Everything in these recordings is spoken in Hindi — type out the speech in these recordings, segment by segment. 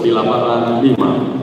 di lapangan 5. Apa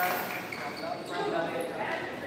Thank you.